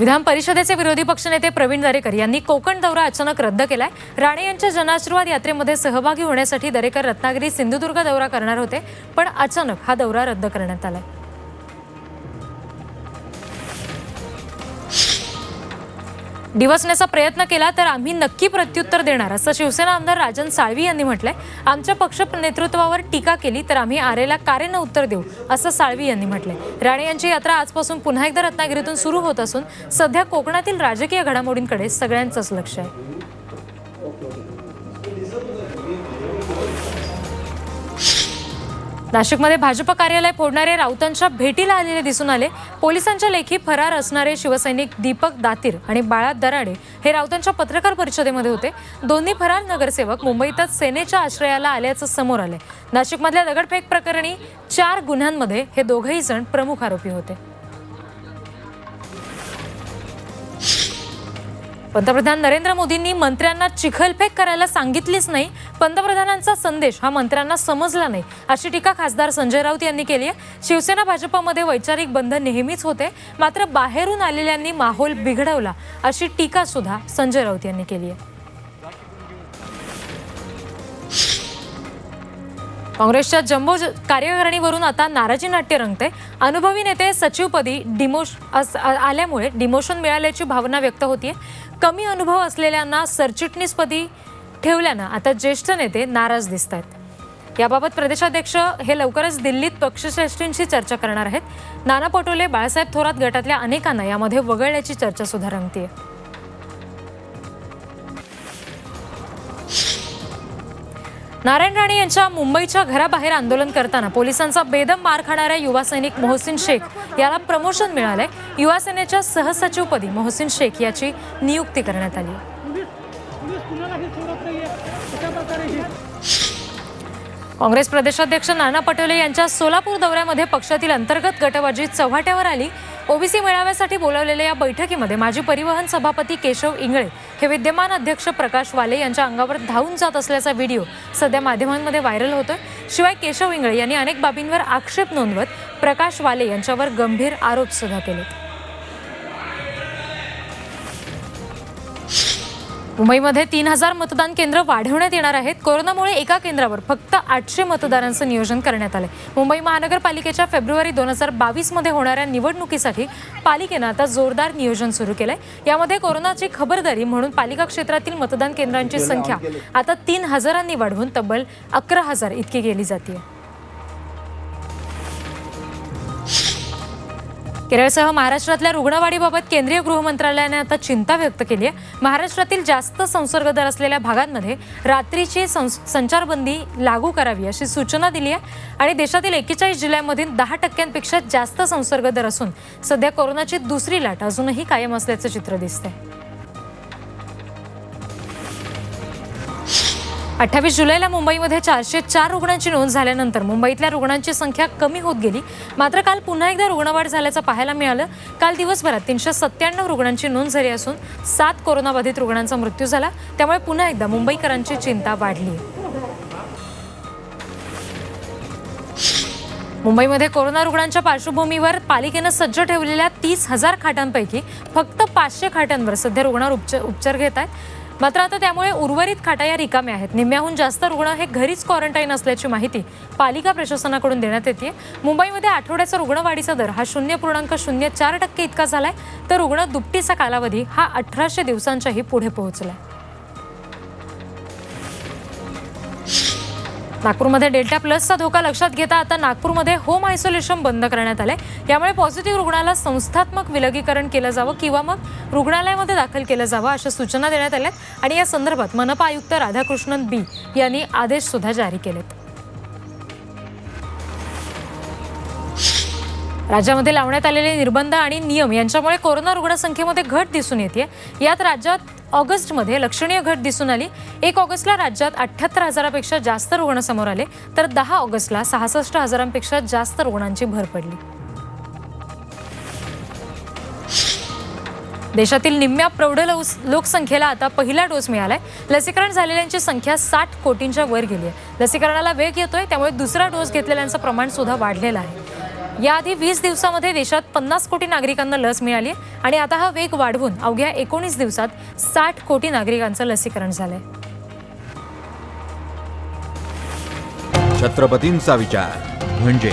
विधान परिषदेचे विरोधी पक्षनेते प्रवीण दरेकर यांनी कोकण दौरा अचानक रद्द केलाय. राणे यांच्या जनाशीर्वाद यात्रेमध्ये सहभागी होण्यासाठी दरेकर रत्नागिरी सिंधुदुर्ग दौरा करणार होते पण अचानक हा दौरा रद्द करण्यात आलाय. डिवसण्याचा प्रयत्न केला तर आम्ही नक्की प्रत्युत्तर देणार असं शिवसेना आमदार राजन साळवी यांनी म्हटलंय. आमच्या पक्ष नेतृत्वावर टीका केली तर आम्ही आरेला कारेनं उत्तर देऊ असं साळवी यांनी म्हटलंय. राणे यांची यात्रा आजपासून पुन्हा एकदा रत्नागिरीतून सुरू होत असून सध्या कोकणातील राजकीय घडामोडींकडे सगळ्यांचंच लक्ष आहे. नाशिकमध्ये भाजप कार्यालय फोडणारे राऊतांच्या भेटीला आलेले दिसून आले. पोलिसांच्या लेखी फरार असणारे शिवसैनिक दीपक दातीर आणि बाळा दराडे हे राऊतांच्या पत्रकार परिषदेमध्ये होते. दोन्ही फरार नगरसेवक मुंबईतच सेनेच्या आश्रयाला आल्याचं समोर आले नाशिकमधल्या दगडफेक प्रकरणी चार गुन्ह्यांमध्ये हे दोघेही जण प्रमुख आरोपी होते. पंतप्रधान नरेंद्र मोदींनी मंत्र्यांना चिखलफेक करायला सांगितलीच नाही. पंतप्रधानांचा संदेश हा मंत्र्यांना समजला नाही अशी टीका खासदार संजय राऊत यांनी केली आहे. शिवसेना भाजपमध्ये वैचारिक बंध नेहमीच होते मात्र बाहेरून आलेल्यांनी माहोल बिघडवला अशी टीका सुद्धा संजय राऊत यांनी केली आहे. काँग्रेसच्या जम्बो कार्यकारिणीवरून आता नाराजी नाट्य रंगते. अनुभवी नेते सचिवपदी डिमोश अस- आल्यामुळे डिमोशन मिळाल्याची भावना व्यक्त होतीये. कमी अनुभव असलेल्यांना सरचिटणीसपदी ठेवल्यानं आता ज्येष्ठ नेते नाराज दिसत आहेत याबाबत प्रदेशाध्यक्ष हे लवकरच दिल्लीत पक्षश्रेष्ठींशी चर्चा करणार आहेत. नाना पटोले बाळासाहेब थोरात गटातल्या अनेकांना यामध्ये वगळण्याची चर्चा सुद्धा रंगतीये. नारायण राणे यांच्या मुंबईच्या घराबाहेर आंदोलन करताना पोलिसांचा बेदम मार खाणाऱ्या युवा सैनिक मोहसिन शेख याला प्रमोशन मिळालंय. युवा सेनेच्या सहसचिवपदी मोहसिन शेख याची नियुक्ती करण्यात आली. काँग्रेस प्रदेशाध्यक्ष नाना पटोले यांच्या सोलापूर दौऱ्यामध्ये पक्षातील अंतर्गत गटबाजी चव्हाट्यावर आली. ओबीसी मेळाव्यासाठी बोलावलेल्या या बैठकीमध्ये माजी परिवहन सभापती केशव इंगळे हे विद्यमान अध्यक्ष प्रकाश वाले यांच्या अंगावर धावून जात असल्याचा व्हिडिओ सध्या माध्यमांमध्ये व्हायरल होतोय. शिवाय केशव इंगळे यांनी अनेक बाबींवर आक्षेप नोंदवत प्रकाश वाले यांच्यावर गंभीर आरोप सुद्धा केले मुंबईमध्ये तीन हजार मतदान केंद्र वाढवण्यात येणार आहेत. कोरोनामुळे एका केंद्रावर फक्त आठशे मतदारांचं नियोजन करण्यात आलंय. मुंबई महानगरपालिकेच्या फेब्रुवारी दोन हजार बावीसमध्ये होणाऱ्या निवडणुकीसाठी पालिकेनं आता जोरदार नियोजन सुरू केलंय. यामध्ये कोरोनाची खबरदारी म्हणून पालिका क्षेत्रातील मतदान केंद्रांची संख्या आता तीन हजारांनी वाढवून तब्बल अकरा हजार इतकी केली जाते केरळसह महाराष्ट्रातल्या रुग्णवाढीबाबत केंद्रीय गृह मंत्रालयाने आता चिंता व्यक्त केली आहे. महाराष्ट्रातील जास्त संसर्ग दर असलेल्या भागांमध्ये रात्रीची संस- संचारबंदी लागू करावी अशी सूचना दिली आहे. आणि देशातील एकेचाळीस जिल्ह्यांमधील दहा टक्क्यांपेक्षा जास्त संसर्ग दर असून सध्या कोरोनाची दुसरी लाट अजूनही कायम असल्याचं चित्र दिसतंय. अठ्ठावीस जुलैला मुंबईमध्ये चारशे चार रुग्णांची नोंद झाल्यानंतर मुंबईतल्या रुग्णांची संख्या कमी होत गेली. मात्र काल पुन्हा एकदा रुग्णवाढ झाल्याचं पाहायला मिळालं. काल दिवसभरात तीनशे सत्त्याण्णव रुग्णांची नोंद झाली असून सात कोरोनाबाधित रुग्णांचा मृत्यू झाला. त्यामुळे पुन्हा एकदा मुंबईकरांची चिंता वाढली. मुंबईमध्ये कोरोना रुग्णांच्या पार्श्वभूमीवर पालिकेनं सज्ज ठेवलेल्या तीस हजार खाटांपैकी फक्त पाचशे खाटांवर सध्या रुग्णावर उपचार उपचार घेत आहेत. मात्र आता त्यामुळे उर्वरित खाटा या रिकाम्या आहेत. निम्म्याहून जास्त रुग्ण हे घरीच क्वारंटाईन असल्याची माहिती पालिका प्रशासनाकडून देण्यात येते. मुंबईमध्ये आठवड्याचा रुग्णवाढीचा दर हा शून्य पूर्णांक शून्य चार टक्के इतका झालाय. तर रुग्ण दुपटीचा कालावधी हा अठराशे दिवसांच्याही पुढे पोहोचलाय. नागपूरमध्ये डेल्टा प्लसचा धोका लक्षात घेता आता नागपूरमध्ये होम आयसोलेशन बंद करण्यात आलंय. यामुळे पॉझिटिव्ह रुग्णाला संस्थात्मक विलगीकरण केलं जावं किंवा मग रुग्णालयामध्ये दाखल केलं जावं अशा सूचना देण्यात आल्या आणि या संदर्भात मनपा आयुक्त राधाकृष्णन बी यांनी आदेश सुद्धा जारी केलेत. राज्यामध्ये लावण्यात आलेले निर्बंध आणि नियम यांच्यामुळे कोरोना रुग्णसंख्येमध्ये घट दिसून येते यात राज्यात ऑगस्टमध्ये लक्षणीय घट दिसून आली. एक ऑगस्टला राज्यात अठ्याहत्तर हजारापेक्षा जास्त रुग्ण समोर आले तर दहा ऑगस्टला सहासष्ट हजारांपेक्षा जास्त रुग्णांची भर पडली. देशातील निम्म्या प्रौढ लवस- लोकसंख्येला आता पहिला डोस मिळालाय. लसीकरण झालेल्यांची संख्या साठ कोटींच्या वर गेली आहे लसीकरणाला वेग येतोय त्यामुळे दुसरा डोस घेतलेल्यांचं प्रमाण सुद्धा वाढलेलं आहे. याआधी वीस दिवसामध्ये देशात पन्नास कोटी नागरिकांना लस मिळाली आणि आता हा वेग वाढवून अवघ्या एकोणीस दिवसात साठ कोटी नागरिकांचं लसीकरण झालंय. छत्रपतींचा विचार म्हणजे